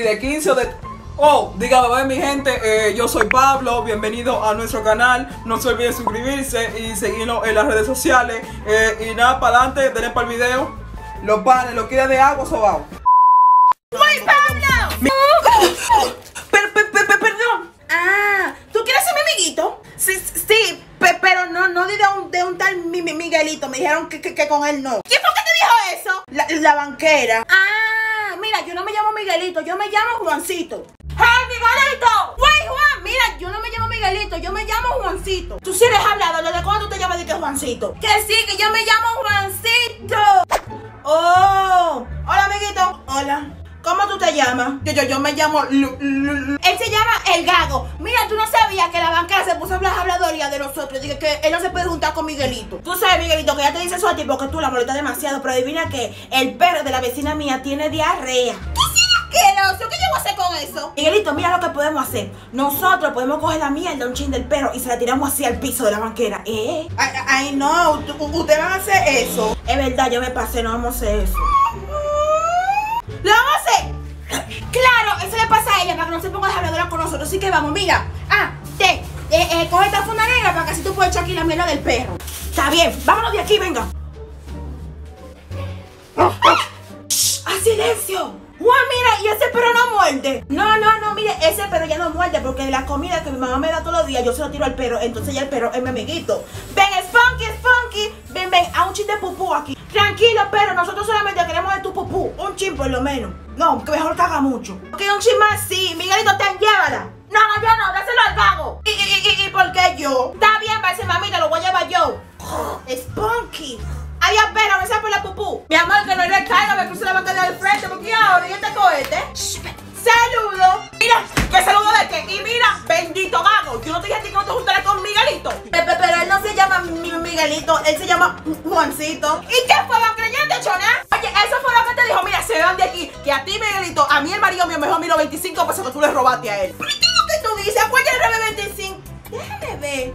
de 15 o de... Oh, dígame, mi gente, eh, yo soy Pablo, bienvenido a nuestro canal, no se olviden suscribirse y seguirnos en las redes sociales eh, y nada, para adelante, denle para el video, los panes, los quiere de agua sobao. ¡Muy Pablo! Mi- Per- per- per- per- perdón. Ah, ¿tú quieres ser mi amiguito? Sí, sí, pe- pero no, no di de un, de un tal mi- mi- Miguelito. Me dijeron que, que- que con él no. ¿Quién fue que te dijo eso? La, la banquera. Ah, mira, yo no me llamo Miguelito, yo me llamo Juancito. ¡Hey, Miguelito! Güey, Juan, mira, yo no me llamo Miguelito, yo me llamo Juancito. Tú sí eres hablado, ¿desde cuándo te llamas de que Juancito? Que sí, que yo me llamo Juancito. Oh, hola, amiguito. Hola. ¿Cómo tú te llamas? Yo, yo, yo me llamo Él se llama El Gago. Mira, tú no sabías que la banquera se puso a hablar habladoría de nosotros. Dije que él no se puede juntar con Miguelito. Tú sabes, Miguelito, que ya te dice eso a ti porque tú la molestas demasiado. Pero adivina que el perro de la vecina mía tiene diarrea. ¿Qué será asqueroso? ¿Qué yo voy a hacer con eso? Miguelito, mira lo que podemos hacer. Nosotros podemos coger la mierda, un chin del perro y se la tiramos así al piso de la banquera. ¿Eh? Ay, ay, no. Ustedes van a hacer eso. Es verdad, yo me pasé, no vamos a hacer eso. ¡Lo vamos a hacer! Claro, eso le pasa a ella para que no se ponga de habladora con nosotros. Así que vamos, mira. Ah, te, eh, eh, coge esta funda negra para que así tú puedas echar aquí la mierda del perro. Está bien, vámonos de aquí, venga. ¡Ah, silencio! Juan, mira, y ese perro no muerde. No, no, no, mire, ese perro ya no muerde porque la comida que mi mamá me da todos los días yo se lo tiro al perro. Entonces ya el perro es mi amiguito. Ven, Spunky, Spunky. Ven, ven, a un chin de pupú aquí. Tranquilo, perro, nosotros solamente queremos de tu pupú. Un chin por lo menos. No, que mejor haga mucho. Ok, un chin más, sí. Miguelito, ten, llévala. No, no, yo no, dáselo que no le caiga, me cruce la pantalla del frente, porque ahora y este cohete. Saludo. Mira, ¿qué saludo de qué? Y mira, bendito vago. Yo no te dije a ti que no te juntaras con Miguelito. Pepe, pero él no se llama mi- Miguelito, él se llama Juancito. ¿Y qué fue lo creyente, chona? Oye, eso fue lo que te dijo. Mira, se van de aquí. Que a ti, Miguelito, a mí el marido mío mejor miro 25 pesos que tú le robaste a él. ¿Pero qué es lo que tú dices? ¿Cuál es el 25? Déjame ver.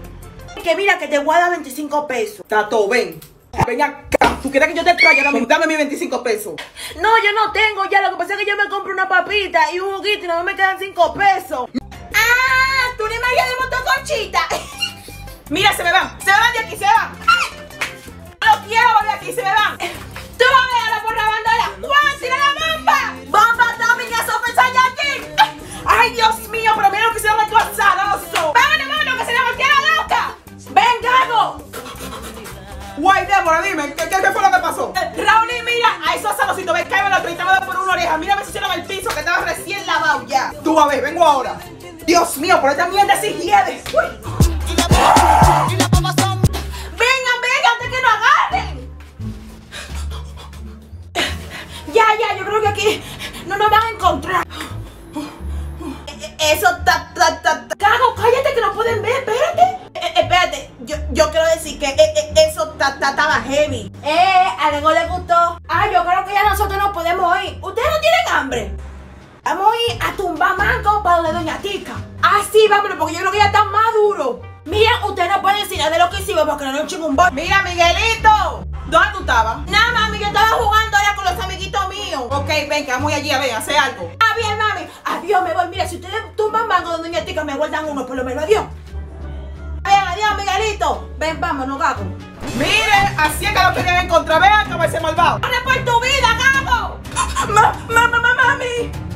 Que mira, que te guarda 25 pesos. Tato, ven, ven acá, ¿tú quieres que yo te traiga mismo? Dame mis 25 pesos. No, yo no tengo ya. Lo que pasa es que yo me compro una papita y un juguito y no me quedan cinco pesos. Ah, tú eres María de Motoconchita. Mira, se me van. Se me van de aquí, se me van. No quiero volver aquí, se me van. Débora, dime, ¿qué, qué, fue lo que pasó? Raúl, mira, a esos salocitos, ven, cállame los 30 por una oreja. Mira, a ver si se lava el piso, que estaba recién lavado ya. Tú a ver, vengo ahora. Dios mío, por esta mierda si hieres. Uy. Vengan, vengan, antes que no agarren. Ya, ya, yo creo que aquí no nos van a encontrar. Eh, eh, Eso ta, ta, ta, ta. Cago, cállate que no pueden ver, espérate. Eh, eh, espérate, yo, yo quiero decir que eh, eh, estaba heavy. Eh, a Lego le gustó. Ah, yo creo que ya nosotros no podemos ir. ¿Ustedes no tienen hambre? Vamos a ir a tumbar mango para donde Doña Tica. Ah, vámonos, porque yo creo que ya está más duro. Mira, ustedes no pueden decir nada de lo que hicimos porque no nos un bol. Mira, Miguelito. ¿Dónde tú estabas? Nada, mami, yo estaba jugando ahora con los amiguitos míos. Ok, ven, que vamos allí a ver, hacer algo. Ah, bien, mami. Adiós, me voy. Mira, si ustedes tumban mango donde Doña Tica, me guardan uno, por lo menos. Adiós. Adiós, Miguelito. Ven, vámonos, gago. Mire, así es que lo querían encontrar. Vean ese malvado. ¡Corre por tu vida, gago! Ma, ma, ma, ma, mami.